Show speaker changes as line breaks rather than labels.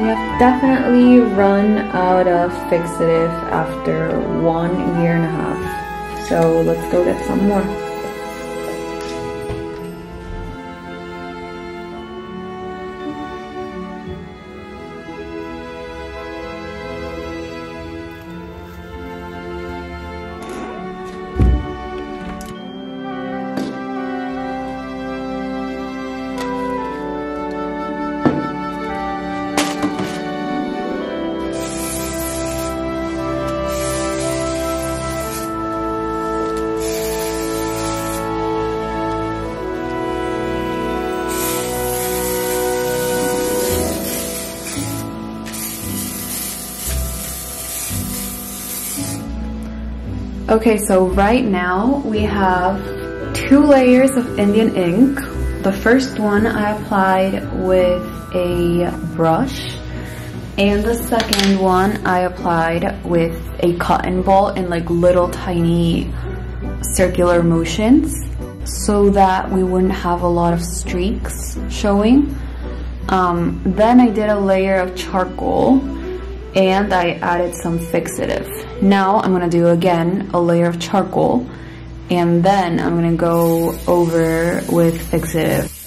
We have definitely run out of fixative after one year and a half. So let's go get some more. Okay, so right now we have two layers of Indian ink. The first one I applied with a brush and the second one I applied with a cotton ball in like little tiny circular motions so that we wouldn't have a lot of streaks showing. Um, then I did a layer of charcoal and I added some fixative. Now I'm gonna do again a layer of charcoal and then I'm gonna go over with fixative.